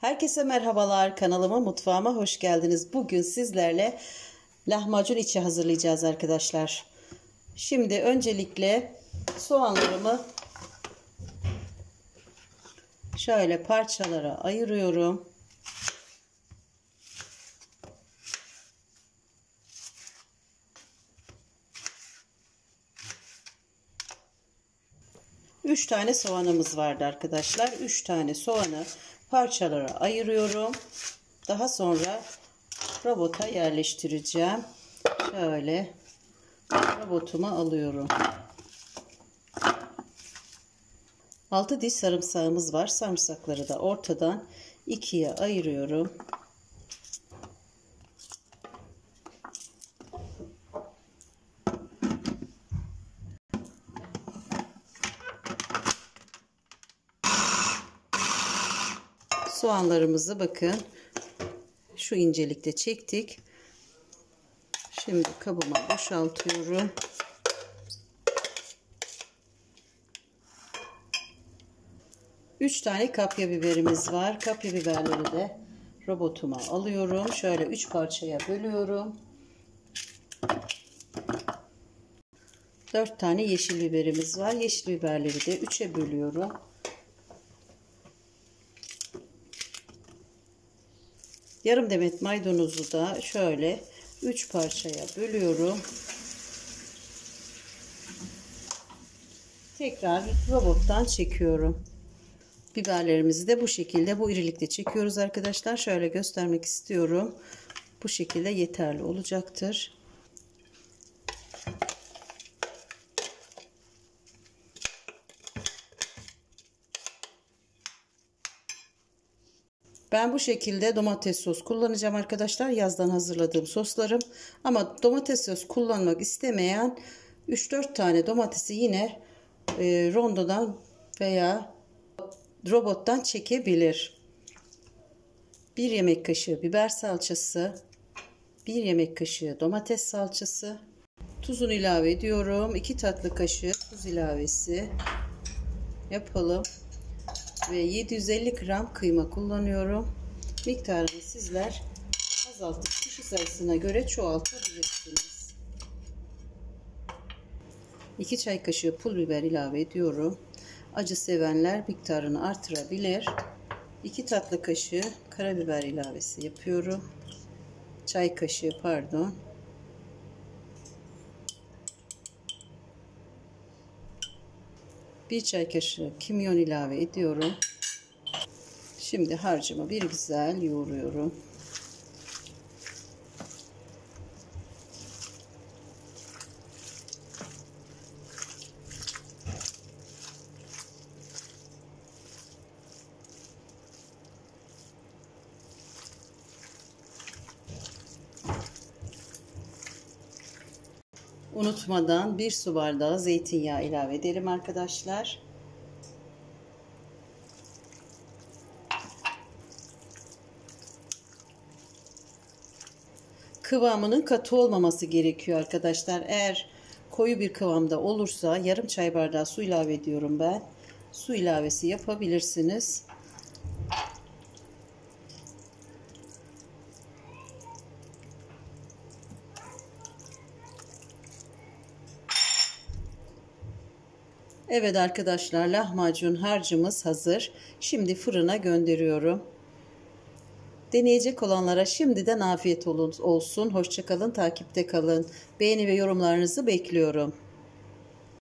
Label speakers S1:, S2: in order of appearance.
S1: Herkese merhabalar. Kanalıma, mutfağıma hoş geldiniz. Bugün sizlerle lahmacun içi hazırlayacağız arkadaşlar. Şimdi öncelikle soğanlarımı şöyle parçalara ayırıyorum. Üç tane soğanımız vardı arkadaşlar. Üç tane soğanı parçalara ayırıyorum. Daha sonra robota yerleştireceğim. Şöyle robotuma alıyorum. 6 diş sarımsağımız var. Sarımsakları da ortadan ikiye ayırıyorum. Soğanlarımızı bakın şu incelikte çektik. Şimdi kabıma boşaltıyorum. Üç tane kapya biberimiz var. Kapya biberleri de robotuma alıyorum. Şöyle üç parçaya bölüyorum. Dört tane yeşil biberimiz var. Yeşil biberleri de üçe bölüyorum. Yarım demet maydanozu da şöyle 3 parçaya bölüyorum. Tekrar robottan çekiyorum. Biberlerimizi de bu şekilde bu irilikte çekiyoruz arkadaşlar. Şöyle göstermek istiyorum. Bu şekilde yeterli olacaktır. Ben bu şekilde domates sos kullanacağım arkadaşlar. Yazdan hazırladığım soslarım. Ama domates sos kullanmak istemeyen 3-4 tane domatesi yine e, rondodan veya robottan çekebilir. 1 yemek kaşığı biber salçası, 1 yemek kaşığı domates salçası, tuzunu ilave ediyorum. 2 tatlı kaşığı tuz ilavesi yapalım ve 750 gram kıyma kullanıyorum. Miktarını sizler azaltıp kişi sayısına göre çoğaltabilirsiniz. 2 çay kaşığı pul biber ilave ediyorum. Acı sevenler miktarını artırabilir. 2 tatlı kaşığı karabiber ilavesi yapıyorum. Çay kaşığı pardon. Bir çay kaşığı kimyon ilave ediyorum. Şimdi harcımı bir güzel yoğuruyorum. Unutmadan bir su bardağı zeytinyağı ilave edelim arkadaşlar. Kıvamının katı olmaması gerekiyor arkadaşlar. Eğer koyu bir kıvamda olursa yarım çay bardağı su ilave ediyorum ben. Su ilavesi yapabilirsiniz. Evet arkadaşlar lahmacun harcımız hazır. Şimdi fırına gönderiyorum. Deneyecek olanlara şimdiden afiyet olsun. Hoşçakalın, takipte kalın. Beğeni ve yorumlarınızı bekliyorum.